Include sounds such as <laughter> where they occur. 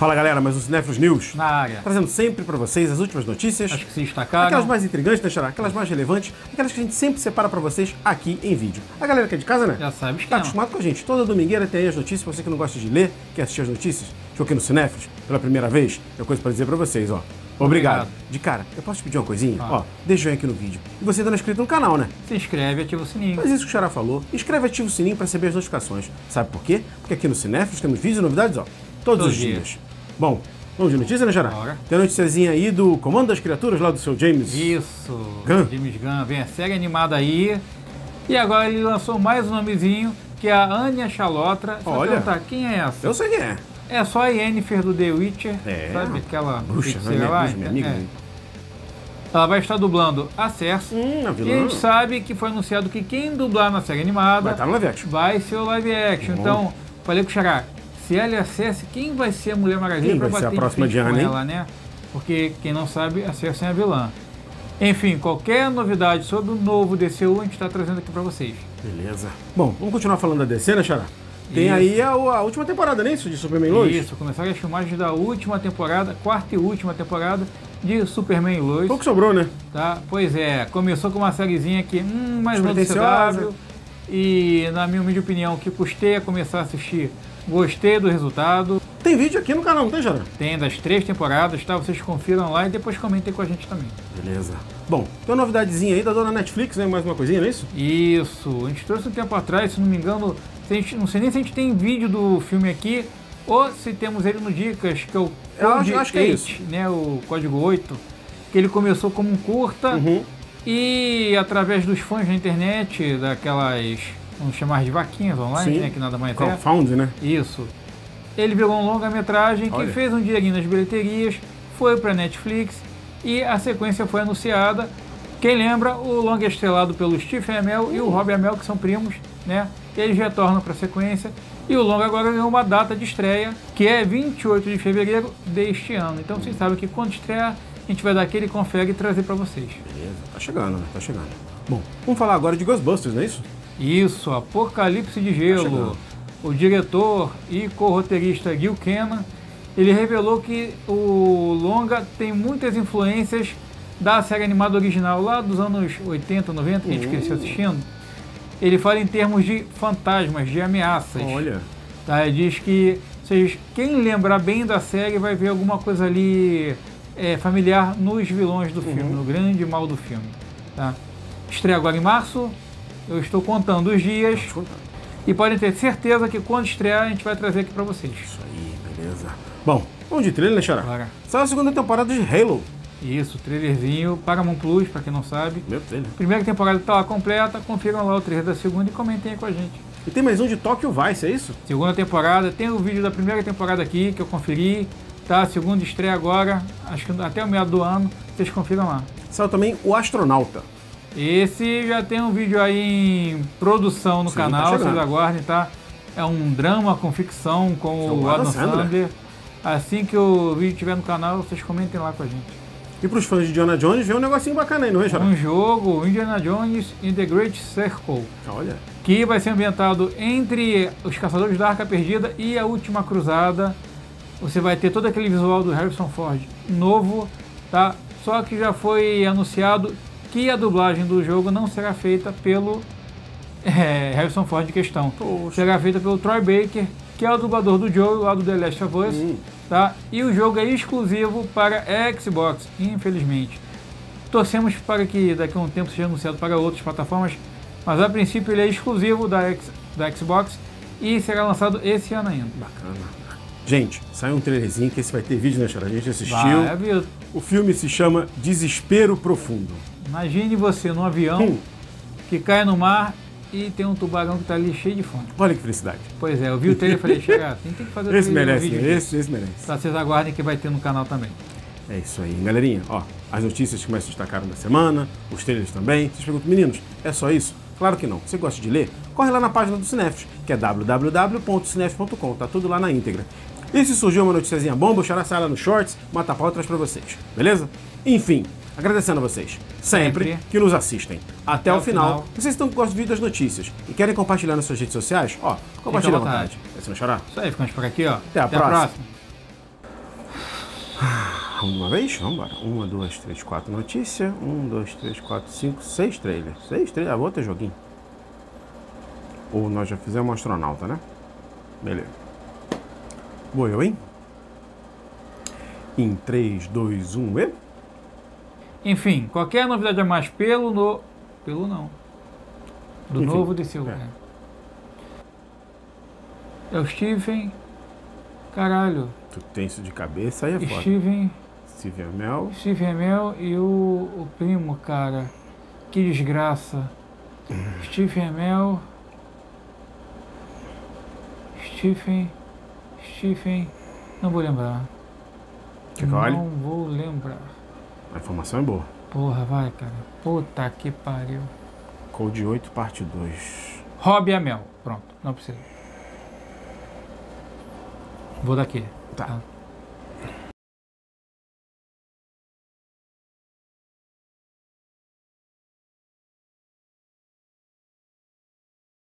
Fala galera, mais um Cinéfilos News. Na área. Trazendo sempre para vocês as últimas notícias. Acho que se destacaram. Aquelas mais intrigantes, né, Xará? Aquelas mais relevantes, aquelas que a gente sempre separa para vocês aqui em vídeo. A galera que é de casa, né? Já sabe Tá esquema. acostumado com a gente. Toda domingueira tem aí as notícias. Você que não gosta de ler, quer assistir as notícias, chegou aqui no Cinéfilos pela primeira vez, tem coisa para dizer para vocês, ó. Obrigado. Obrigado. De cara, eu posso te pedir uma coisinha? Ah. Ó, deixa o joinha aqui no vídeo. E você ainda não é inscrito no canal, né? Se inscreve e ativa o sininho. Faz isso que o Xará falou. Inscreve e ativa o sininho para receber as notificações. Sabe por quê? Porque aqui no Cinéfilos temos vídeos e novidades, ó, todos Todo os dia. dias. Bom, vamos de notícia, né, Xará? Bora. Tem a noticiazinha aí do Comando das Criaturas, lá do seu James. Isso. Gunn. James Gunn. Vem a série animada aí. E agora ele lançou mais um nomezinho, que é a Anya Chalotra. Você Olha. perguntar, quem é essa? Eu sei quem é. É só a Yennefer do The Witcher. É. Sabe aquela Bruxa, feiticeira Minha, lá? bruxa, minha amiga. É. Ela vai estar dublando a Cersei. Hum, a E a gente sabe que foi anunciado que quem dublar na série animada Vai estar no live action. vai ser o live action. Bom. Então, falei com o Xará, se ela é a Cersei, quem vai ser a Mulher Maravilha Quem pra vai ser a bater de próxima Diana, com ela, né? Porque, quem não sabe, a Cersei é a vilã. Enfim, qualquer novidade sobre o novo DCU, a gente está trazendo aqui pra vocês. Beleza. Bom, vamos continuar falando da DC, né, Xará? Tem Isso. aí a, a última temporada, não é isso? De Superman Lois? Isso, começaram as filmagens da última temporada, quarta e última temporada de Superman e Lois. Pouco sobrou, né? Tá? Pois é, começou com uma sériezinha que, hum, mais. CW. E, na minha humilde opinião, que custei a começar a assistir, gostei do resultado. Tem vídeo aqui no canal, não tem, Xará? Tem das três temporadas, tá? Vocês confiram lá e depois comentem com a gente também. Beleza. Bom, tem uma novidadezinha aí da dona Netflix, né? Mais uma coisinha, não é isso? Isso, a gente trouxe um tempo atrás, se não me engano, gente- não sei nem se a gente tem vídeo do filme aqui ou se temos ele no Dicas, que é o Eu acho- Code acho que é 8, isso. né? O código 8, que ele começou como um curta Uhum. E através dos fãs na internet, daquelas, vamos chamar de vaquinhas online, Sim. né? Que nada mais é. Crowdfund, né? Isso. Ele virou um longa-metragem que fez um dinheirinho nas bilheterias, foi para Netflix e a sequência foi anunciada. Quem lembra, o longa é estrelado pelo Steve Amell e o Rob Amell, que são primos, né? Eles retornam para a sequência. E o longa agora ganhou uma data de estreia, que é 28 de fevereiro deste ano. Então vocês sabem que quando estrear, a gente vai dar aquele confere e trazer para vocês. Beleza. Tá chegando, né? Tá chegando. Bom, vamos falar agora de Ghostbusters, não é isso? Isso, Apocalipse de Tá Gelo. chegando. o diretor e co-roteirista Gil Kenan, ele revelou que o longa tem muitas influências da série animada original lá dos anos 80, 90, que a gente Uh. cresceu assistindo. Ele fala em termos de fantasmas, de ameaças. Olha. Tá? Ele diz que vocês, quem lembrar bem da série vai ver alguma coisa ali é, familiar nos vilões do filme, no grande mal do filme. Tá? Estreia agora em março. Eu estou contando os dias e podem ter certeza que quando estrear a gente vai trazer aqui pra vocês. Isso aí, beleza. Bom, vamos de trailer, né, Xará? Bora. Saiu a segunda temporada de Halo. Isso, trailerzinho, Paramount Plus, pra quem não sabe. Meu trailer. Primeira temporada tá lá completa, confiram lá o trailer da segunda e comentem aí com a gente. E tem mais um de Tokyo Vice, é isso? Segunda temporada, tem o vídeo da primeira temporada aqui que eu conferi, tá? Segunda estreia agora, acho que até o meado do ano, vocês confiram lá. Saiu também O Astronauta. Esse já tem um vídeo aí em produção no Sim, tá canal, chegando. vocês aguardem, tá? É um drama com ficção com Seu o Adam Sandler. Sandler. Assim que o vídeo estiver no canal, vocês comentem lá com a gente. E pros fãs de Diana Jones, vem um negocinho bacana aí, não é, Xará? Um jogo, Indiana Jones in the Great Circle, Olha. que vai ser ambientado entre os Caçadores da Arca Perdida e a Última Cruzada. Você vai ter todo aquele visual do Harrison Ford novo, tá? Só que já foi anunciado que a dublagem do jogo não será feita pelo <laughs> é, Harrison Ford de questão. Poxa. Será feita pelo Troy Baker, que é o dublador do Joe lá do The Last of Us. Hum. Tá? E o jogo é exclusivo para Xbox, infelizmente. Torcemos para que daqui a um tempo seja anunciado para outras plataformas, mas a princípio ele é exclusivo da, X- da Xbox e será lançado esse ano ainda. Bacana. Gente, saiu um trailerzinho que esse vai ter vídeo, né, Xará? A gente assistiu. Vai, viu? O filme se chama Desespero Profundo. Imagine você num avião Hum. que cai no mar e tem um tubarão que está ali cheio de fome. Olha que felicidade. Pois é, eu vi o trailer e falei, chega, <laughs> tem que fazer Esse merece, vídeo esse, esse merece. Tá, vocês aguardem que vai ter no canal também. É isso aí, galerinha. Ó, as notícias que mais se destacaram da semana, os trailers também. Vocês perguntam, meninos, é só isso? Claro que não. Você gosta de ler? Corre lá na página do Cinefs, que é www.cinefs.com. Tá tudo lá na íntegra. E se surgiu uma noticiazinha bomba, o Xará sai lá no Shorts, mata pau traz pra vocês. Beleza? Enfim, agradecendo a vocês, sempre, Sempre. que nos assistem. Até, Até o o final. final. Vocês estão gostando de vídeo das notícias e querem compartilhar nas suas redes sociais? Ó, compartilha à vontade. vontade. É não, Xará? Isso aí, ficamos por aqui, ó. Até a próxima. Vamos de uma vez? Vamos embora. Uma, duas, três, quatro notícia. Um, dois, três, quatro, cinco, seis trailers. Seis trailers. Ah, vou ter joguinho. Ou nós já fizemos um astronauta, né? Beleza. Vou eu, hein? Em 3, 2, 1 e. Enfim, qualquer novidade a mais pelo no. Pelo não. Do Enfim, novo DC. é. É. é o Steven. Caralho. Tu tem isso de cabeça aí é foda. Steven. Steve Amell. Steve Amell e o, o primo, cara. Que desgraça. <laughs> Steve Amell. Stephen. Stephen. Não vou lembrar. Quer que eu olhe? Não vou lembrar. A informação é boa. Porra, vai, cara. Puta que pariu. Code 8, parte 2. Rob Amel. Pronto, não precisa. Vou daqui. Tá. Tá.